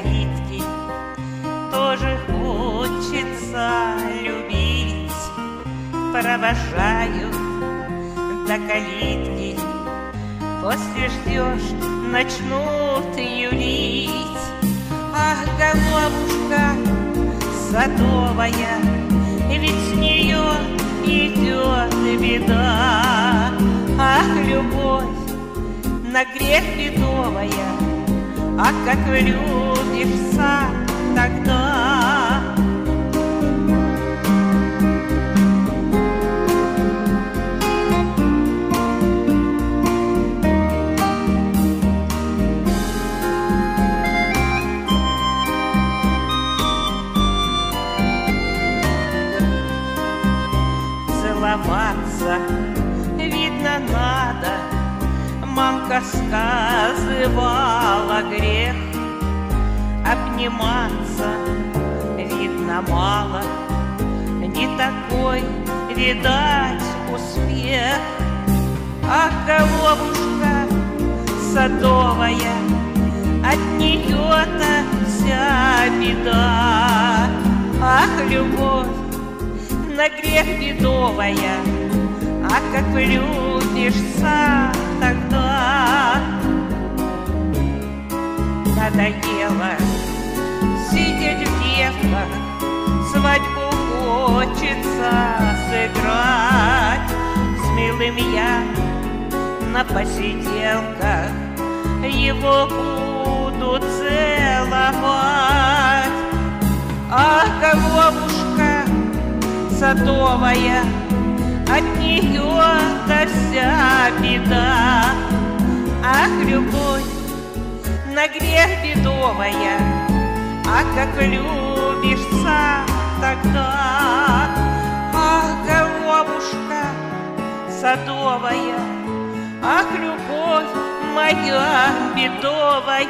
калитки Тоже хочется любить. Провожаю до калитки После ждешь, начнут юлить. Ах, головушка садовая Ведь с нее на грех бедовая А как влюбишься тогда? Целоваться, видно, надо Мамка сказывала грех. Обниматься, видно, мало. Не такой, видать, успех. А головушка садовая От нее-то вся беда. Ах, любовь на грех бедовая А как влюбишься тогда Надоело сидеть в девках Свадьбу хочется сыграть. С милым я на посиделках Его буду целовать. А головушка садовая От нее-то вся беда на грех бедовая. А как влюбишься тогда Ах, головушка садовая. Ах, любовь моя бедовая